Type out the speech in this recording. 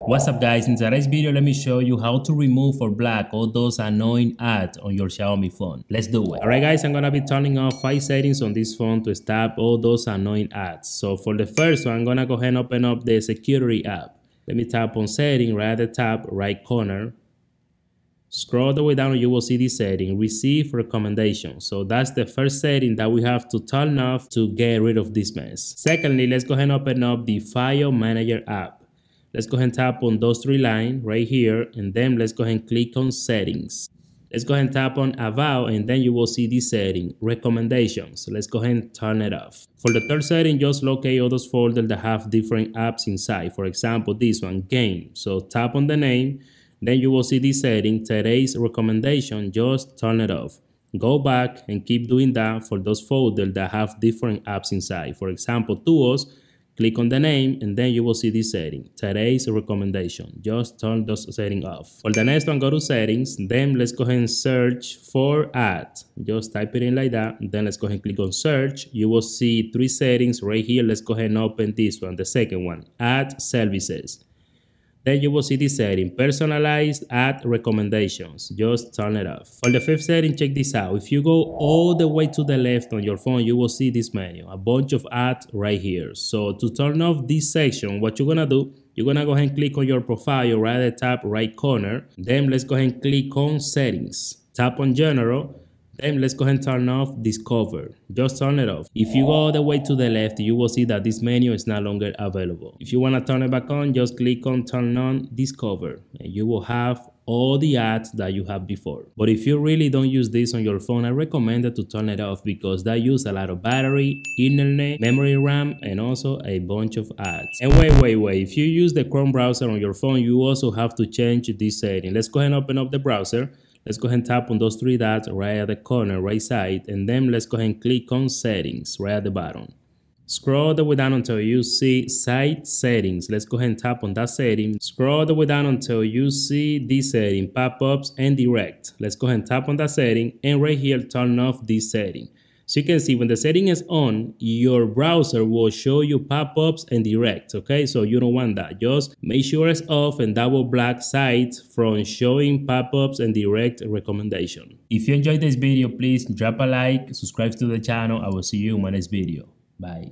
What's up guys, in today's video let me show you how to remove or block all those annoying ads on your Xiaomi phone. Let's do it. Alright guys, I'm gonna be turning off 5 settings on this phone to stop all those annoying ads. So for the first one, I'm gonna go ahead and open up the security app. Let me tap on setting right at the top right corner. Scroll the way down and you will see this setting, receive recommendations. So that's the first setting that we have to turn off to get rid of this mess. Secondly, let's go ahead and open up the file manager app. Let's go ahead and tap on those three lines right here and then let's go ahead and click on settings. Let's go ahead and tap on about and then you will see this setting, recommendations. So let's go ahead and turn it off. For the third setting, just locate all those folders that have different apps inside. For example, this one, game. So tap on the name, then you will see this setting, today's recommendation, just turn it off. Go back and keep doing that for those folders that have different apps inside. For example, tools, Click on the name and then you will see this setting. Today's recommendation. Just turn those settings off. For the next one, go to settings. Then let's go ahead and search for ad. Just type it in like that. Then let's go ahead and click on search. You will see three settings right here. Let's go ahead and open this one, the second one, ad services. Then you will see this setting, personalized ad recommendations. Just turn it off. For the fifth setting, check this out. If you go all the way to the left on your phone, you will see this menu, a bunch of ads right here. So to turn off this section, what you're gonna do, you're gonna go ahead and click on your profile right at the top right corner. Then let's go ahead and click on settings. Tap on general then let's go ahead and turn off Discover. Just turn it off. If you go all the way to the left, you will see that this menu is no longer available. If you want to turn it back on, just click on Turn on Discover. And you will have all the ads that you have before. But if you really don't use this on your phone, I recommend to turn it off because that use a lot of battery, internet, memory RAM, and also a bunch of ads. And wait, wait, wait, if you use the Chrome browser on your phone, you also have to change this setting. Let's go ahead and open up the browser. Let's go ahead and tap on those three dots right at the corner, right side, and then let's go ahead and click on settings right at the bottom. Scroll the way down until you see site settings. Let's go ahead and tap on that setting. Scroll the way down until you see this setting, pop-ups and direct. Let's go ahead and tap on that setting and right here turn off this setting. So you can see when the setting is on, your browser will show you pop-ups and directs, okay? So you don't want that. Just make sure it's off and that will block sites from showing pop-ups and direct recommendation. If you enjoyed this video, please drop a like, subscribe to the channel. I will see you in my next video. Bye.